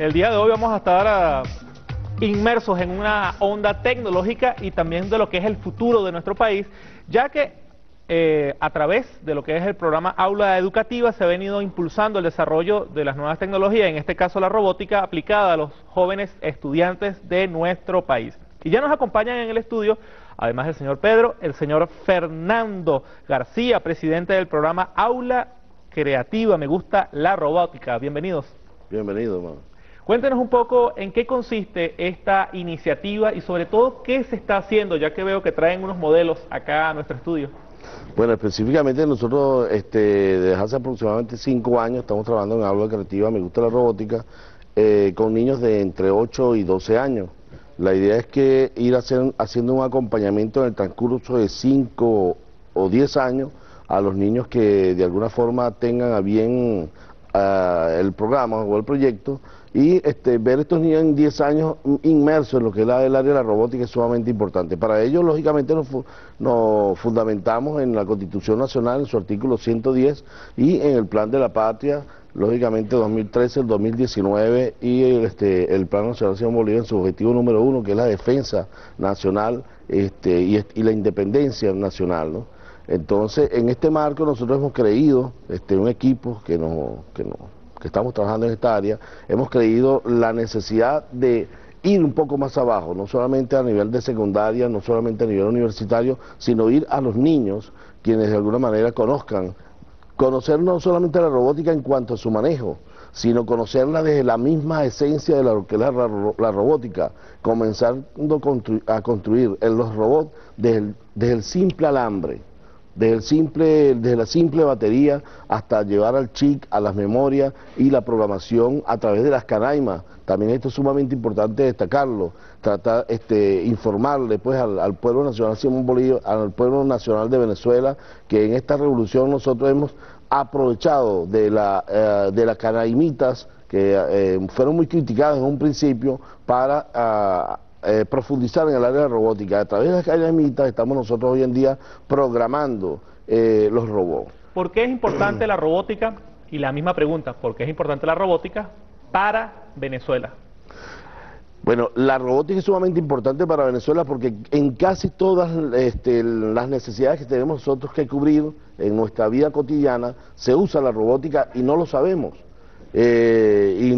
El día de hoy vamos a estar ah, inmersos en una onda tecnológica y también de lo que es el futuro de nuestro país, ya que eh, a través de lo que es el programa Aula Educativa se ha venido impulsando el desarrollo de las nuevas tecnologías, en este caso la robótica, aplicada a los jóvenes estudiantes de nuestro país. Y ya nos acompañan en el estudio, además del señor Pedro, el señor Fernando García, presidente del programa Aula Creativa. Me gusta la robótica. Bienvenidos. Bienvenido, hermano. Cuéntenos un poco en qué consiste esta iniciativa y sobre todo qué se está haciendo, ya que veo que traen unos modelos acá a nuestro estudio. Bueno, específicamente nosotros este, desde hace aproximadamente cinco años estamos trabajando en aula creativa, me gusta la robótica, eh, con niños de entre 8 y 12 años. La idea es que ir haciendo un acompañamiento en el transcurso de 5 o 10 años a los niños que de alguna forma tengan a bien el programa o el proyecto y este, ver estos niños en 10 años inmersos en lo que es la, el área de la robótica es sumamente importante. Para ello, lógicamente, nos, fundamentamos en la Constitución Nacional, en su artículo 110, y en el Plan de la Patria, lógicamente 2013, el 2019, y el, este, el Plan Nacional Simón Bolívar en su objetivo número uno, que es la defensa nacional este, y, y la independencia nacional. ¿no? Entonces, en este marco nosotros hemos creído, este, un equipo que, no, que, no, que estamos trabajando en esta área, hemos creído la necesidad de ir un poco más abajo, no solamente a nivel de secundaria, no solamente a nivel universitario, sino ir a los niños, quienes de alguna manera conozcan, conocer no solamente la robótica en cuanto a su manejo, sino conocerla desde la misma esencia de lo que es la, la, robótica, comenzando a construir en los robots desde desde el simple alambre, desde, simple, desde la simple batería hasta llevar al chip, a las memorias y la programación a través de las canaimas. También esto es sumamente importante destacarlo, tratar, este, informarle pues al, pueblo nacional Simón Bolívar, al pueblo nacional de Venezuela, que en esta revolución nosotros hemos aprovechado de, la, eh, de las canaimitas que eh, fueron muy criticadas en un principio para... Ah, eh, profundizar en el área de robótica. A través de las academitas estamos nosotros hoy en día programando eh, los robots. ¿Por qué es importante la robótica? Y la misma pregunta, ¿por qué es importante la robótica para Venezuela? Bueno, la robótica es sumamente importante para Venezuela porque en casi todas este, las necesidades que tenemos nosotros que cubrir en nuestra vida cotidiana se usa la robótica y no lo sabemos. Eh,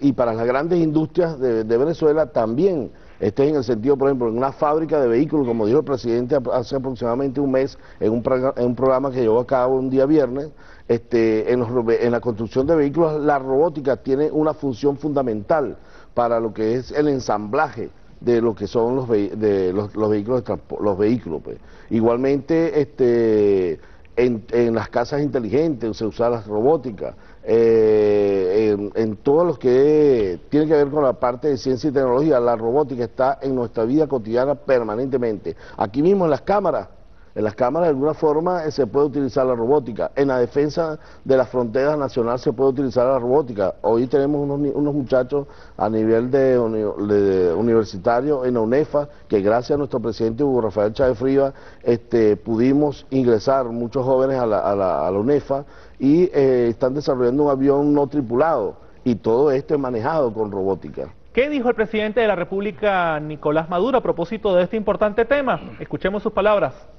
y para las grandes industrias de, de Venezuela también este en el sentido, por ejemplo, en una fábrica de vehículos, como dijo el presidente hace aproximadamente un mes, en un, en un programa que llevó a cabo un día viernes, este, en, en la construcción de vehículos, la robótica tiene una función fundamental para lo que es el ensamblaje de lo que son los, de los, vehículos los vehículos pues. igualmente este en, las casas inteligentes se usa la robótica eh, en, en, todo lo que tiene que ver con la parte de ciencia y tecnología, la robótica está en nuestra vida cotidiana permanentemente. Aquí mismo en las cámaras, en las cámaras de alguna forma eh, se puede utilizar la robótica. En la defensa de las fronteras nacionales se puede utilizar la robótica. Hoy tenemos unos, unos muchachos a nivel de, universitario en la UNEFA, que gracias a nuestro presidente Hugo Rafael Chávez Frías este, pudimos ingresar muchos jóvenes a la, a la, a la UNEFA y eh, están desarrollando un avión no tripulado y todo esto es manejado con robótica. ¿Qué dijo el presidente de la República, Nicolás Maduro, a propósito de este importante tema? Escuchemos sus palabras.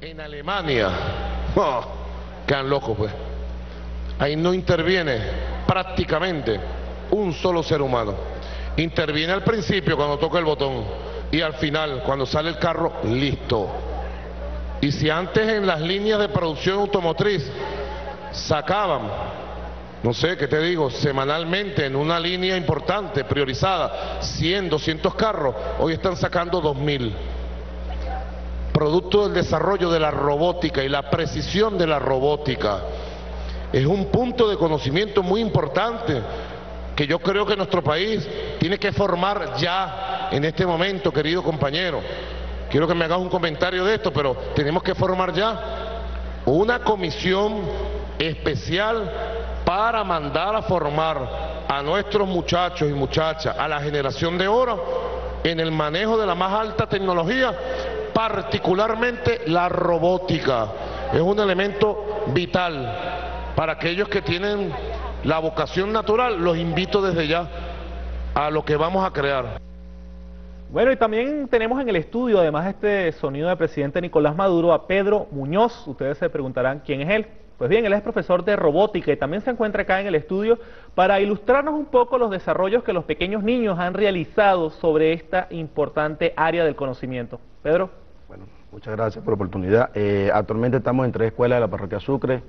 En Alemania, oh, quedan locos pues, ahí no interviene prácticamente un solo ser humano. Interviene al principio cuando toca el botón y al final cuando sale el carro, listo. Y si antes en las líneas de producción automotriz sacaban, no sé qué te digo, semanalmente en una línea importante, priorizada, 100, 200 carros, hoy están sacando 2000. Producto del desarrollo de la robótica y la precisión de la robótica. Es un punto de conocimiento muy importante que yo creo que nuestro país tiene que formar ya en este momento, querido compañero. Quiero que me hagas un comentario de esto, pero tenemos que formar ya una comisión especial para mandar a formar a nuestros muchachos y muchachas, a la generación de oro, en el manejo de la más alta tecnología, particularmente la robótica. Es un elemento vital para aquellos que tienen la vocación natural, los invito desde ya a lo que vamos a crear. Bueno, y también tenemos en el estudio, además de este sonido del presidente Nicolás Maduro, a Pedro Muñoz. Ustedes se preguntarán quién es él. Pues bien, él es profesor de robótica y también se encuentra acá en el estudio para ilustrarnos un poco los desarrollos que los pequeños niños han realizado sobre esta importante área del conocimiento. Pedro. Muchas gracias por la oportunidad. Eh, actualmente estamos en tres escuelas de la parroquia Sucre,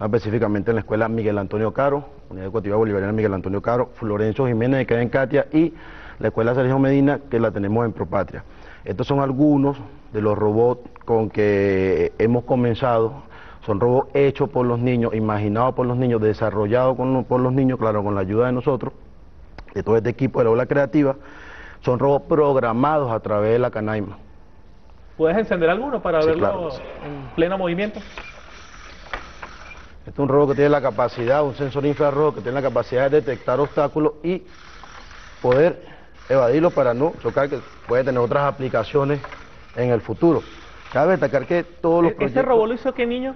específicamente en la escuela Miguel Antonio Caro, Unidad Educativa Bolivariana Miguel Antonio Caro, Florencio Jiménez que queda en Katia y la escuela Sergio Medina que la tenemos en Propatria. Estos son algunos de los robots con que hemos comenzado son robots hechos por los niños, imaginados por los niños, desarrollados por los niños, claro, con la ayuda de nosotros, de todo este equipo de la ola creativa. Son robots programados a través de la Canaima. ¿Puedes encender alguno para verlo en pleno movimiento? Este es un robot que tiene la capacidad, un sensor infrarrojo que tiene la capacidad de detectar obstáculos y poder evadirlos para no chocar, que puede tener otras aplicaciones en el futuro. Cabe destacar que todos los ¿E-, ¿Ese robot lo hizo qué niño?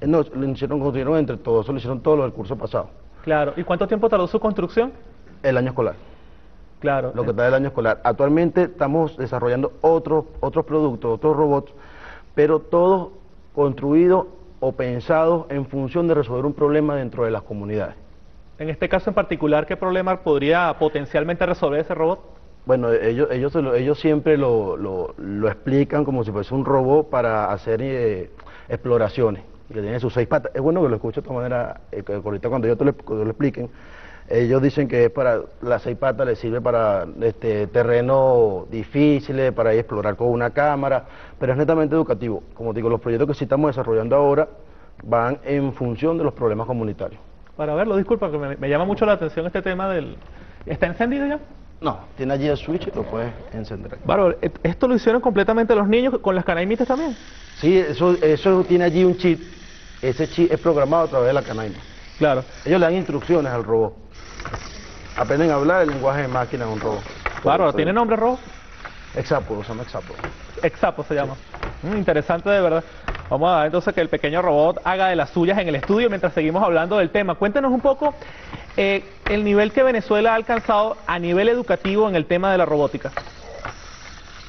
Eh, no, lo hicieron, construyeron entre todos, eso lo hicieron todos los del curso pasado. Claro, ¿y cuánto tiempo tardó su construcción? El año escolar. Claro. Lo que está del año escolar. Actualmente estamos desarrollando otros, otros productos, otros robots, pero todos construidos o pensados en función de resolver un problema dentro de las comunidades. En este caso en particular, ¿qué problema podría potencialmente resolver ese robot? Bueno, ellos, ellos, ellos siempre lo, lo, lo explican como si fuese un robot para hacer eh, exploraciones que tiene sus seis patas. Es bueno que lo escuche de esta manera, eh, ahorita cuando yo te lo, lo, expliquen. Ellos dicen que es para las seis patas, les sirve para este terreno difíciles, para explorar con una cámara, pero es netamente educativo. Como digo, los proyectos que sí estamos desarrollando ahora van en función de los problemas comunitarios. Para verlo, disculpa, que me, me llama mucho la atención este tema del... ¿Está encendido ya? No, tiene allí el switch y lo puedes encender. Bárbaro, ¿esto lo hicieron completamente los niños con las canaimitas también? Sí, eso, eso tiene allí un chip ese chip es programado a través de la canaima. Claro. Ellos le dan instrucciones al robot. Aprenden a hablar el lenguaje de máquina en un robot. Claro, ¿tiene nombre robot? Exapo, se llama Exapo. Exapo se llama. Mm, interesante de verdad. Vamos a ver entonces que el pequeño robot haga de las suyas en el estudio mientras seguimos hablando del tema. Cuéntenos un poco eh, el nivel que Venezuela ha alcanzado a nivel educativo en el tema de la robótica.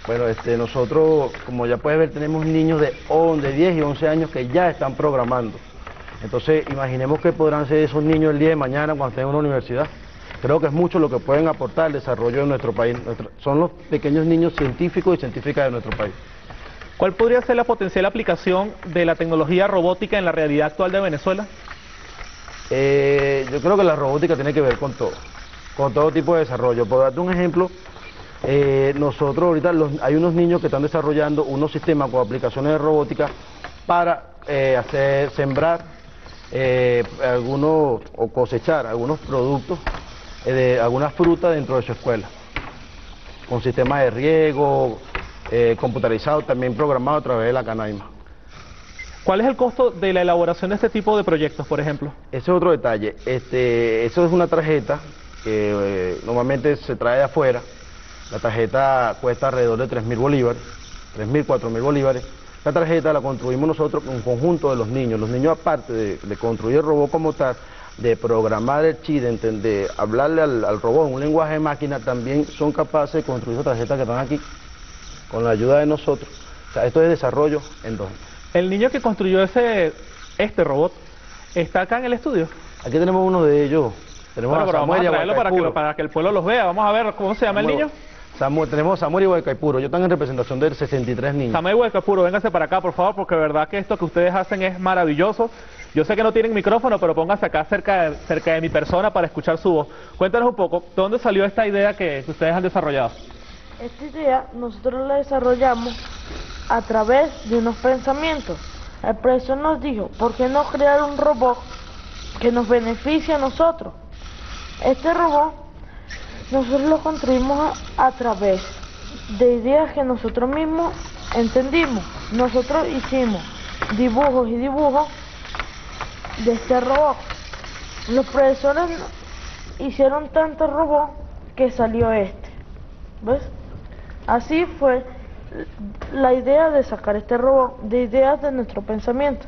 Bueno, este, nosotros, como ya puedes ver, tenemos niños de, de 10 y 11 años que ya están programando. Entonces, imaginemos que podrán ser esos niños el día de mañana cuando estén en una universidad. Creo que es mucho lo que pueden aportar al desarrollo de nuestro país. son los pequeños niños científicos y científicas de nuestro país. ¿Cuál podría ser la potencial aplicación de la tecnología robótica en la realidad actual de Venezuela? Eh, yo creo que la robótica tiene que ver con todo, con todo tipo de desarrollo. Por darte un ejemplo, eh, nosotros ahorita hay unos niños que están desarrollando unos sistemas con aplicaciones de robótica para eh, hacer sembrar eh, algunos o cosechar algunos productos de algunas frutas dentro de su escuela con sistemas de riego computarizado también programado a través de la Canaima. ¿Cuál es el costo de la elaboración de este tipo de proyectos, por ejemplo? Ese es otro detalle. Este, eso es una tarjeta que normalmente se trae de afuera la tarjeta cuesta alrededor de 3.000 bolívares, 3.000, 4.000 bolívares. La tarjeta la construimos nosotros con un conjunto de los niños. Los niños, aparte de, construir el robot como tal, de programar el chip, de, entender, hablarle al, robot en un lenguaje de máquina, también son capaces de construir esas tarjetas que están aquí, con la ayuda de nosotros. O sea, esto es desarrollo en dos. El niño que construyó ese, este robot, ¿está acá en el estudio? Aquí tenemos uno de ellos. Tenemos a vamos a traerlo para que, para que el pueblo los vea. Vamos a ver cómo se llama el niño tenemos Samuel y Huaycaipuro, yo están en representación de 63 niños. Samuel y Huaycaipuro, véngase para acá, por favor, porque de verdad que esto que ustedes hacen es maravilloso. Yo sé que no tienen micrófono, pero pónganse acá cerca de, cerca de mi persona para escuchar su voz. Cuéntanos un poco, ¿de dónde salió esta idea que, ustedes han desarrollado? Esta idea nosotros la desarrollamos a través de unos pensamientos. El profesor nos dijo, ¿por qué no crear un robot que nos beneficie a nosotros? Este robot nosotros lo construimos a, través de ideas que nosotros mismos entendimos. Nosotros hicimos dibujos y dibujos de este robot. Los profesores hicieron tanto robot que salió este. ¿Ves? Así fue la idea de sacar este robot de ideas de nuestro pensamiento.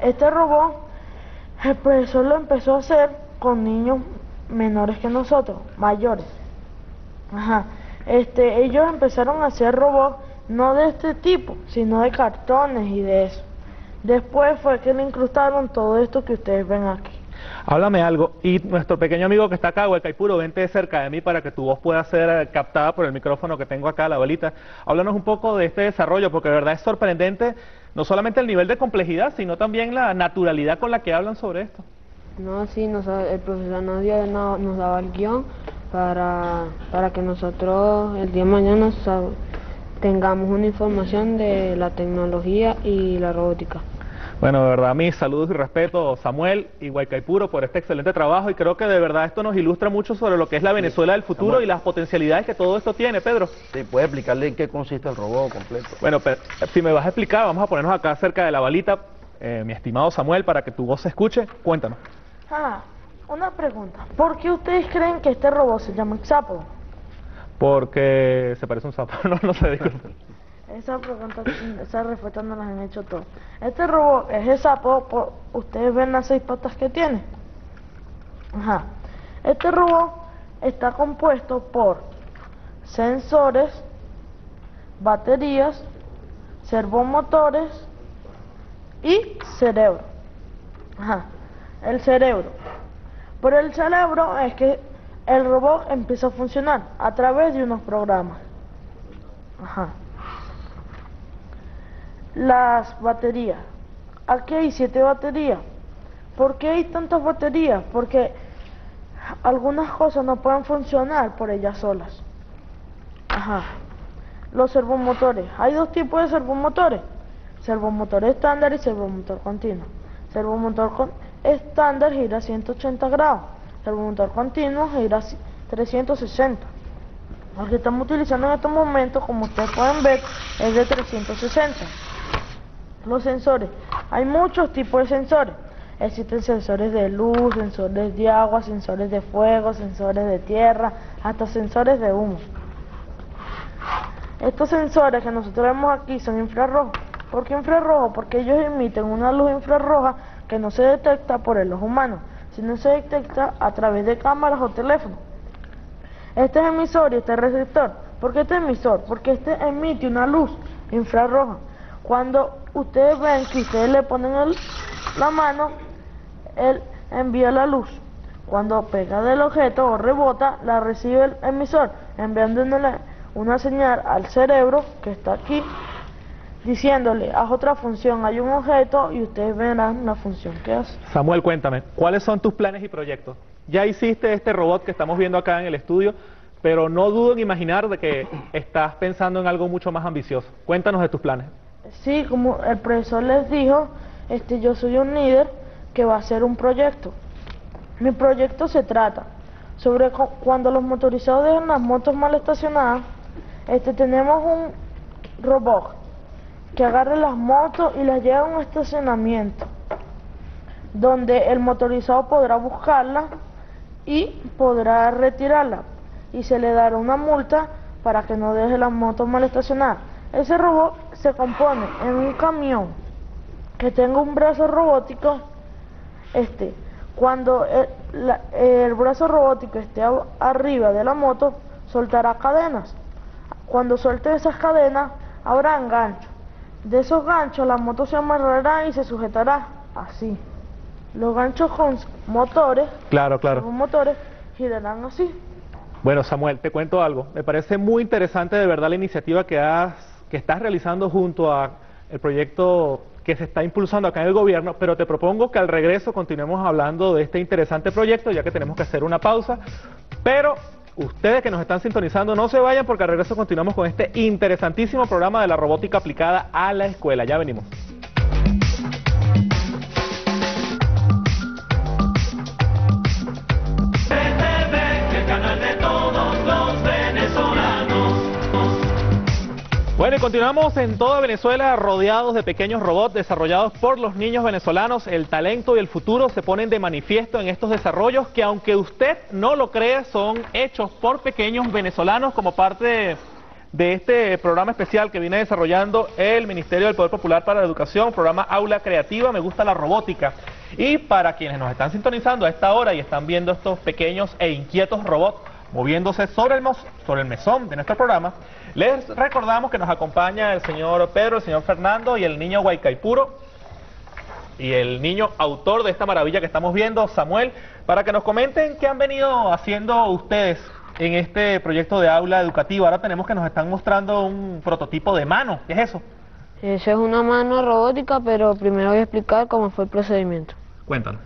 Este robot, el profesor lo empezó a hacer con niños menores que nosotros, mayores. Ajá. Este, ellos empezaron a hacer robots no de este tipo, sino de cartones y de eso. Después fue que le incrustaron todo esto que ustedes ven aquí. Háblame algo. Y nuestro pequeño amigo que está acá, Huecaipuro, vente cerca de mí para que tu voz pueda ser eh, captada por el micrófono que tengo acá, la bolita. Háblanos un poco de este desarrollo, porque de verdad es sorprendente no solamente el nivel de complejidad, sino también la naturalidad con la que hablan sobre esto. No, sí, nos, el profesor nos, dio, nos daba el guion para, para que nosotros el día de mañana tengamos una información de la tecnología y la robótica. Bueno, de verdad, mis saludos y respeto, Samuel y Guaycaipuro, por este excelente trabajo y creo que de verdad esto nos ilustra mucho sobre lo que es la Venezuela del futuro y las potencialidades que todo esto tiene, Pedro. Sí, ¿puede explicarle en qué consiste el robot completo? Bueno, si me vas a explicar, vamos a ponernos acá cerca de la balita, eh, mi estimado Samuel, para que tu voz se escuche, cuéntanos. Ah, una pregunta, ¿por qué ustedes creen que este robot se llama sapo? Porque se parece a un sapo, no, no sé, disculpen. Esa pregunta, esa respuesta no las han hecho todos. Este robot es el sapo, ustedes ven las seis patas que tiene. Ajá. Este robot está compuesto por sensores, baterías, servomotores y cerebro. Ajá. El cerebro. Por el cerebro es que el robot empieza a funcionar a través de unos programas. Ajá las baterías. Aquí hay siete baterías. ¿Por qué hay tantas baterías? Porque algunas cosas no pueden funcionar por ellas solas. Ajá. Los servomotores. Hay dos tipos de servomotores. Servomotor estándar y servomotor continuo. Servomotor estándar gira a 180 grados. Servomotor continuo gira a 360. El que estamos utilizando en estos momentos, como ustedes pueden ver, es de 360. Los sensores. Hay muchos tipos de sensores. Existen sensores de luz, sensores de agua, sensores de fuego, sensores de tierra, hasta sensores de humo. Estos sensores que nosotros vemos aquí son infrarrojos. ¿Por qué infrarrojos? Porque ellos emiten una luz infrarroja que no se detecta por el ojo humano, sino se detecta a través de cámaras o teléfonos. Este es emisor y este es receptor. ¿Por qué este emisor? Porque este emite una luz infrarroja. Cuando ustedes ven que ustedes le ponen la mano, él envía la luz. Cuando pega del objeto o rebota, la recibe el emisor, enviándole una señal al cerebro que está aquí, diciéndole, haz otra función, hay un objeto y ustedes verán la función que hace. Samuel, cuéntame, ¿cuáles son tus planes y proyectos? Ya hiciste este robot que estamos viendo acá en el estudio, pero no dudo en imaginar de que estás pensando en algo mucho más ambicioso. Cuéntanos de tus planes. Sí, como el profesor les dijo, este, yo soy un líder que va a hacer un proyecto. Mi proyecto se trata sobre cuando los motorizados dejan las motos mal estacionadas, este, tenemos un robot que agarre las motos y las lleva a un estacionamiento donde el motorizado podrá buscarla y podrá retirarla y se le dará una multa para que no deje las motos mal estacionadas. Ese robot se compone en un camión que tenga un brazo robótico, este, cuando el, brazo robótico esté arriba de la moto, soltará cadenas. Cuando suelte esas cadenas, habrá ganchos. De esos ganchos la moto se amarrará y se sujetará así. Los ganchos con motores, claro, claro. motores girarán así. Bueno, Samuel, te cuento algo. Me parece muy interesante de verdad la iniciativa que has que estás realizando junto a el proyecto que se está impulsando acá en el gobierno, pero te propongo que al regreso continuemos hablando de este interesante proyecto, ya que tenemos que hacer una pausa, pero ustedes que nos están sintonizando no se vayan porque al regreso continuamos con este interesantísimo programa de la robótica aplicada a la escuela. Ya venimos. Continuamos en toda Venezuela rodeados de pequeños robots desarrollados por los niños venezolanos. El talento y el futuro se ponen de manifiesto en estos desarrollos que aunque usted no lo crea son hechos por pequeños venezolanos como parte de, este programa especial que viene desarrollando el Ministerio del Poder Popular para la Educación, programa Aula Creativa, me gusta la robótica. Y para quienes nos están sintonizando a esta hora y están viendo estos pequeños e inquietos robots moviéndose sobre el, sobre el mesón de nuestro programa, les recordamos que nos acompaña el señor Pedro, el señor Fernando y el niño Guaycaipuro y el niño autor de esta maravilla que estamos viendo, Samuel, para que nos comenten qué han venido haciendo ustedes en este proyecto de aula educativa. Ahora tenemos que nos están mostrando un prototipo de mano. ¿Qué es eso? Eso es una mano robótica, pero primero voy a explicar cómo fue el procedimiento. Cuéntanos.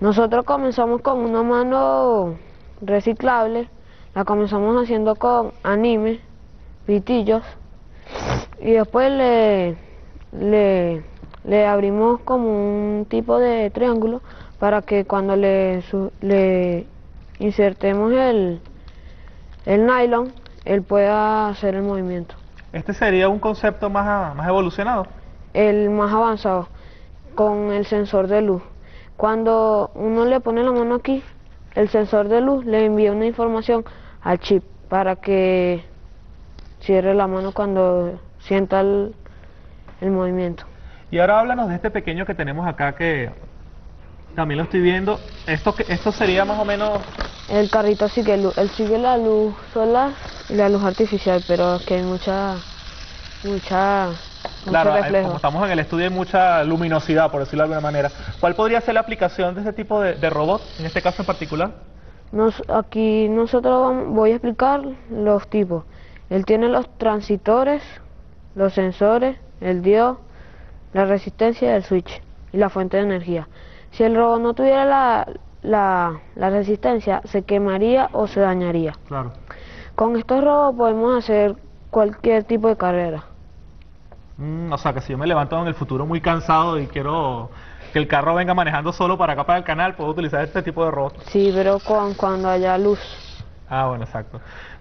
Nosotros comenzamos con una mano reciclable, la comenzamos haciendo con anime, pitillos, y después le, le, le abrimos como un tipo de triángulo para que cuando le, le insertemos el, el nylon, él pueda hacer el movimiento. ¿Este sería un concepto más, más evolucionado? El más avanzado, con el sensor de luz. Cuando uno le pone la mano aquí, el sensor de luz le envía una información al chip para que cierre la mano cuando sienta el, el movimiento. Y ahora háblanos de este pequeño que tenemos acá que también lo estoy viendo. Esto, esto sería más o menos... El carrito sigue, él sigue la luz solar y la luz artificial, pero es que hay mucha, mucha, claro, como estamos en el estudio hay mucha luminosidad, por decirlo de alguna manera. ¿Cuál podría ser la aplicación de este tipo de, de robot, en este caso en particular? Nos, aquí nosotros voy a explicar los tipos. Él tiene los transitores, los sensores, el diodo, la resistencia del switch y la fuente de energía. Si el robot no tuviera la, la, la resistencia, se quemaría o se dañaría. Claro. Con estos robots podemos hacer cualquier tipo de carrera. Mm, o sea, que si yo me levanto en el futuro muy cansado y quiero que el carro venga manejando solo para acá para el canal, puedo utilizar este tipo de robot. Sí, pero con, cuando haya luz. Ah, bueno, exacto.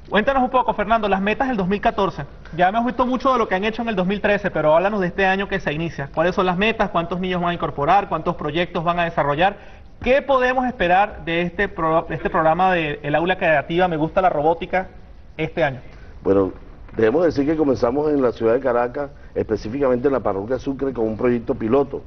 Cuéntanos un poco, Fernando, las metas del 2014. Ya hemos visto mucho de lo que han hecho en el 2013, pero háblanos de este año que se inicia. ¿Cuáles son las metas? ¿Cuántos niños van a incorporar? ¿Cuántos proyectos van a desarrollar? ¿Qué podemos esperar de este, este programa de El Aula Creativa Me Gusta la Robótica este año? Bueno, debemos decir que comenzamos en la ciudad de Caracas, específicamente en la parroquia Sucre, con un proyecto piloto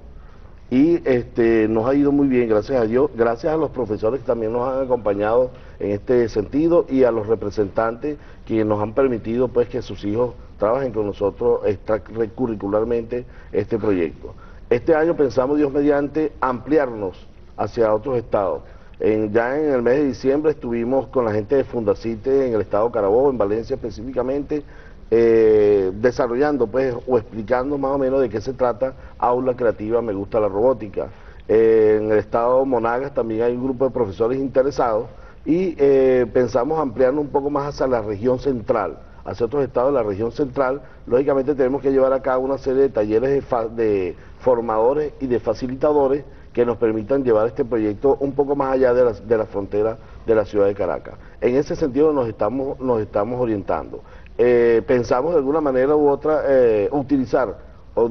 y este, nos ha ido muy bien, gracias a Dios, gracias a los profesores que también nos han acompañado en este sentido y a los representantes quienes nos han permitido pues que sus hijos trabajen con nosotros extracurricularmente este proyecto. Este año pensamos, Dios mediante, ampliarnos hacia otros estados. ya en el mes de diciembre estuvimos con la gente de Fundacite en el estado Carabobo, en Valencia específicamente, eh, desarrollando pues o explicando más o menos de qué se trata Aula Creativa Me Gusta la Robótica. Eh, en el estado Monagas también hay un grupo de profesores interesados y eh, pensamos ampliarnos un poco más hacia la región central, hacia otros estados de la región central. Lógicamente tenemos que llevar a cabo una serie de talleres de, formadores y de facilitadores que nos permitan llevar este proyecto un poco más allá de la, de frontera de la ciudad de Caracas. En ese sentido nos estamos, nos estamos orientando. Eh, pensamos de alguna manera u otra eh, utilizar,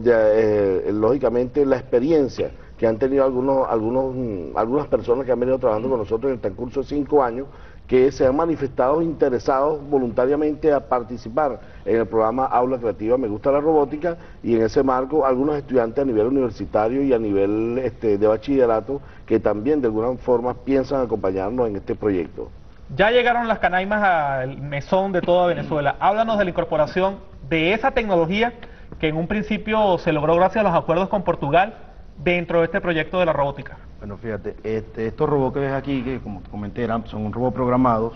eh, lógicamente, la experiencia que han tenido algunos, algunos, mm, algunas personas que han venido trabajando con nosotros en el transcurso de cinco años, que se han manifestado interesados voluntariamente a participar en el programa Aula Creativa Me Gusta la Robótica y en ese marco algunos estudiantes a nivel universitario y a nivel este, de bachillerato que también de alguna forma piensan acompañarnos en este proyecto. Ya llegaron las canaimas al mesón de toda Venezuela. Háblanos de la incorporación de esa tecnología que en un principio se logró gracias a los acuerdos con Portugal dentro de este proyecto de la robótica. Bueno, fíjate, este, estos robots que ves aquí, que como comenté, son un robot programados,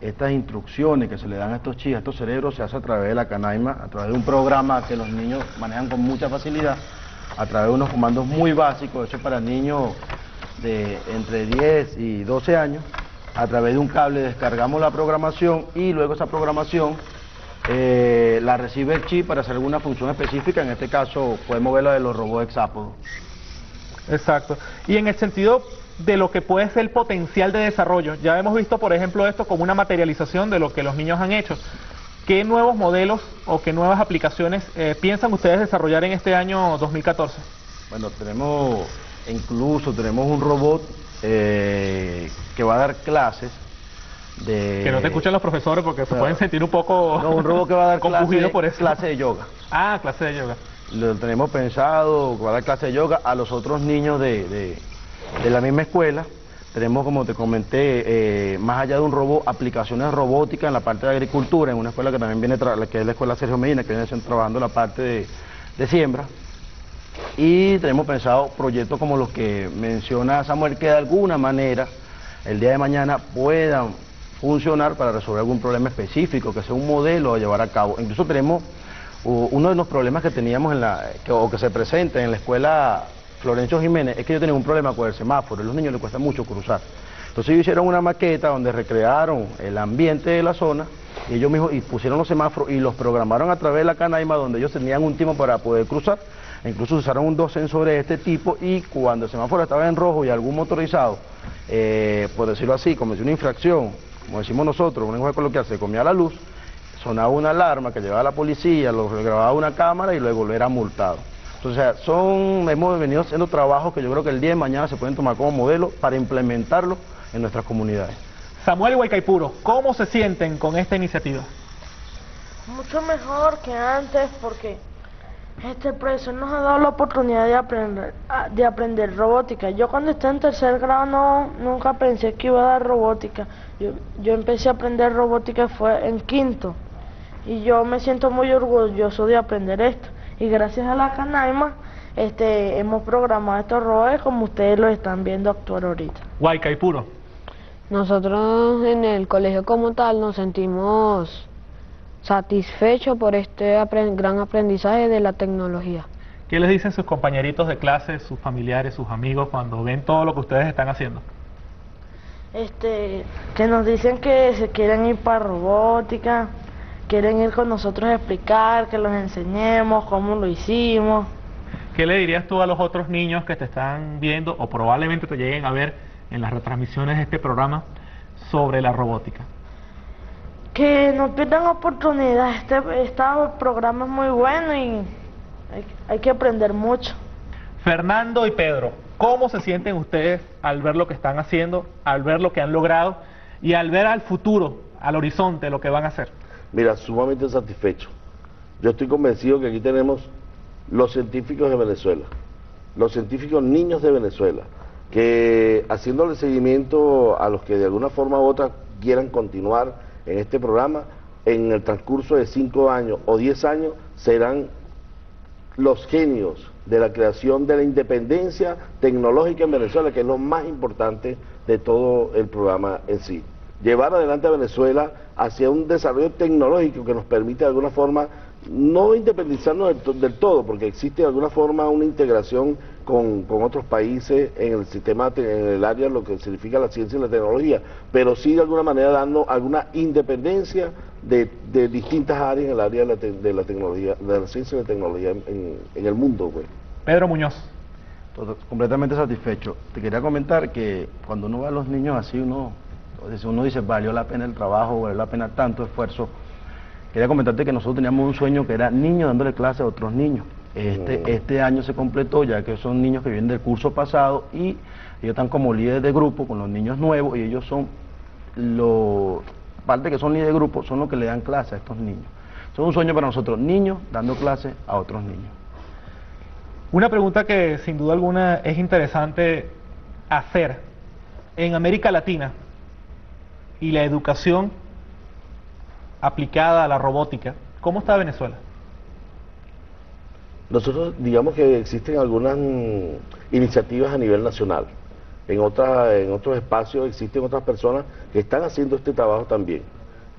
estas instrucciones que se le dan a estos chicos, a estos cerebros, se hace a través de la canaima, a través de un programa que los niños manejan con mucha facilidad, a través de unos comandos muy básicos, hechos para niños de entre 10 y 12 años, a través de un cable descargamos la programación y luego esa programación eh, la recibe el chip para hacer alguna función específica, en este caso podemos ver la de los robots hexápodos. Exacto. Y en el sentido de lo que puede ser el potencial de desarrollo, ya hemos visto por ejemplo esto como una materialización de lo que los niños han hecho. ¿Qué nuevos modelos o qué nuevas aplicaciones eh, piensan ustedes desarrollar en este año 2014? Bueno, tenemos incluso tenemos un robot eh, que va a dar clases de... Que no te escuchan los profesores porque se pueden sentir un poco... No, un robot que va a dar clase, por eso. clase de yoga. Ah, clase de yoga. Lo tenemos pensado, que va a dar clase de yoga a los otros niños de, de la misma escuela, tenemos, como te comenté, eh, más allá de un robot, aplicaciones robóticas en la parte de agricultura, en una escuela que también viene, que es la escuela Sergio Medina, que viene trabajando la parte de, de siembra. Y tenemos pensado proyectos como los que menciona Samuel, que de alguna manera el día de mañana puedan funcionar para resolver algún problema específico, que sea un modelo a llevar a cabo. Incluso tenemos uno de los problemas que teníamos en la, o que se presenta en la escuela Florencio Jiménez, es que yo tenía un problema con el semáforo, a los niños les cuesta mucho cruzar. Entonces ellos hicieron una maqueta donde recrearon el ambiente de la zona y ellos mismos y pusieron los semáforos y los programaron a través de la canaima donde ellos tenían un tiempo para poder cruzar. Incluso usaron un dos sensores de este tipo y cuando el semáforo estaba en rojo y algún motorizado, eh, por decirlo así, cometió una infracción, como decimos nosotros, un lenguaje coloquial, se comía la luz, sonaba una alarma que llevaba la policía, lo grababa una cámara y luego lo era multado. Entonces, son, hemos venido haciendo trabajos que yo creo que el día de mañana se pueden tomar como modelo para implementarlo en nuestras comunidades. Samuel Huaycaipuro, ¿cómo se sienten con esta iniciativa? Mucho mejor que antes porque este profesor nos ha dado la oportunidad de aprender, de aprender robótica. Yo cuando estaba en tercer grado no, nunca pensé que iba a dar robótica. Yo, yo empecé a aprender robótica fue en quinto y yo me siento muy orgulloso de aprender esto. Y gracias a la Canaima este, hemos programado estos robots como ustedes lo están viendo actuar ahorita. Huaycaipuro. Nosotros en el colegio como tal nos sentimos satisfechos por este gran aprendizaje de la tecnología. ¿Qué les dicen sus compañeritos de clase, sus familiares, sus amigos cuando ven todo lo que ustedes están haciendo? Este, que nos dicen que se quieren ir para robótica, quieren ir con nosotros a explicar, que los enseñemos, cómo lo hicimos. ¿Qué le dirías tú a los otros niños que te están viendo o probablemente te lleguen a ver en las retransmisiones de este programa sobre la robótica? Que no pierdan oportunidad, este, este programa es muy bueno y hay, que aprender mucho. Fernando y Pedro, ¿cómo se sienten ustedes al ver lo que están haciendo, al ver lo que han logrado y al ver al futuro, al horizonte, lo que van a hacer? Mira, sumamente satisfecho. Yo estoy convencido que aquí tenemos los científicos de Venezuela, los científicos niños de Venezuela, que haciéndole seguimiento a los que de alguna forma u otra quieran continuar en este programa, en el transcurso de cinco años o diez años serán los genios de la creación de la independencia tecnológica en Venezuela, que es lo más importante de todo el programa en sí. Llevar adelante a Venezuela hacia un desarrollo tecnológico que nos permite de alguna forma no independizarnos del, todo, porque existe de alguna forma una integración con, otros países en el sistema, en el área, lo que significa la ciencia y la tecnología, pero sí de alguna manera dando alguna independencia de, distintas áreas en el área de la, tecnología, de la ciencia y la tecnología en, el mundo. Pues. Pedro Muñoz. completamente satisfecho. Te quería comentar que cuando uno ve a los niños así, uno, uno dice, valió la pena el trabajo, valió la pena tanto esfuerzo Quería comentarte que nosotros teníamos un sueño que era niños dándole clase a otros niños. Este, mm. este año se completó ya que son niños que vienen del curso pasado y ellos están como líderes de grupo con los niños nuevos y ellos son los, parte que son líderes de grupo, son los que le dan clase a estos niños. Son un sueño para nosotros, niños dando clase a otros niños. Una pregunta que sin duda alguna es interesante hacer. En América Latina y la educación aplicada a la robótica. ¿Cómo está Venezuela? Nosotros digamos que existen algunas iniciativas a nivel nacional. En, otra, en otros espacios existen otras personas que están haciendo este trabajo también.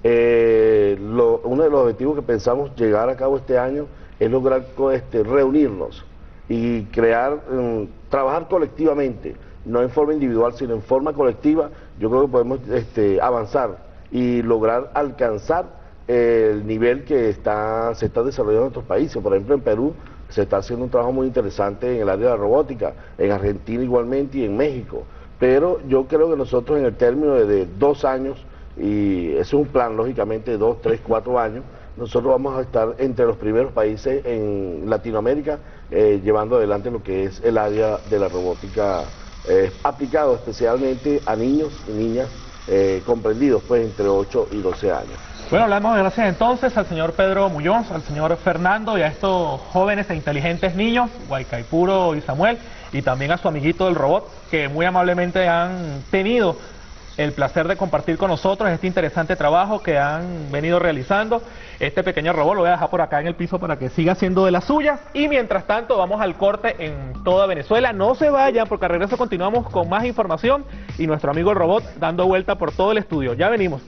Eh, uno de los objetivos que pensamos llegar a cabo este año es lograr este, reunirnos y crear, mm, trabajar colectivamente, no en forma individual, sino en forma colectiva. Yo creo que podemos este, avanzar y lograr alcanzar el nivel que está, se está desarrollando en otros países. Por ejemplo, en Perú se está haciendo un trabajo muy interesante en el área de la robótica, en Argentina igualmente y en México. Pero yo creo que nosotros en el término de, dos años, y es un plan lógicamente de dos, tres, cuatro años, nosotros vamos a estar entre los primeros países en Latinoamérica eh, llevando adelante lo que es el área de la robótica eh, aplicado especialmente a niños y niñas eh, comprendidos pues entre 8 y 12 años. Bueno, hablamos de gracias entonces al señor Pedro Muñoz, al señor Fernando y a estos jóvenes e inteligentes niños, Guaycaipuro y Samuel, y también a su amiguito del robot, que muy amablemente han tenido el placer de compartir con nosotros este interesante trabajo que han venido realizando. Este pequeño robot lo voy a dejar por acá en el piso para que siga haciendo de las suyas. Y mientras tanto vamos al corte en toda Venezuela. No se vayan porque al regreso continuamos con más información y nuestro amigo el robot dando vuelta por todo el estudio. Ya venimos.